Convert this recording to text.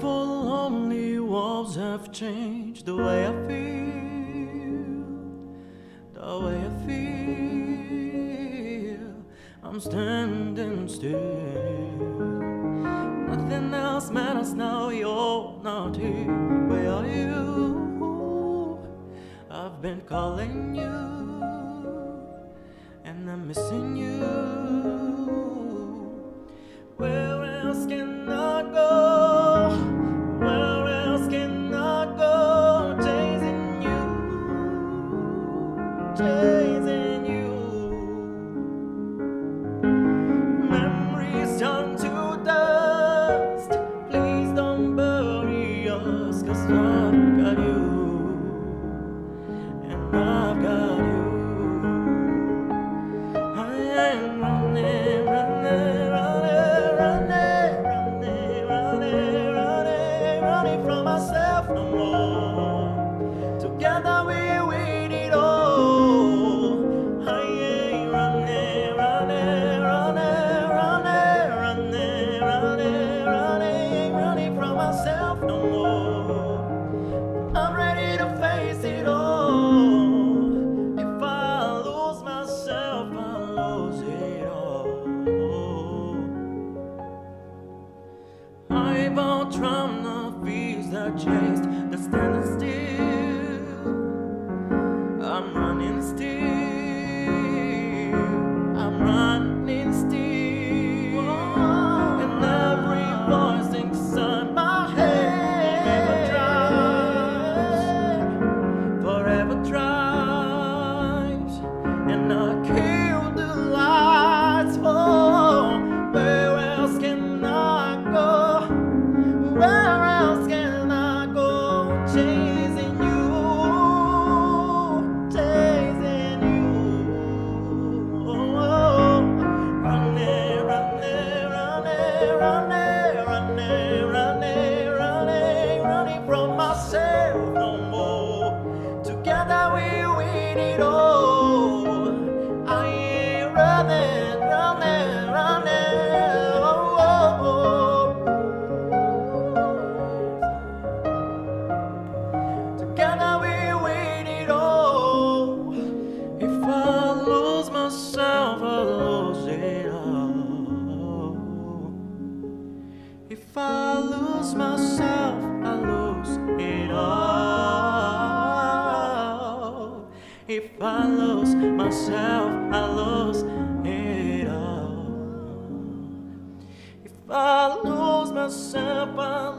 four lonely walls have changed the way I feel, the way I feel. I'm standing still. Nothing else matters now, you're not here. Where are you? I've been calling you, and I'm missing you. love no more. purchased If I lose myself, I lose it all. If I lose myself, I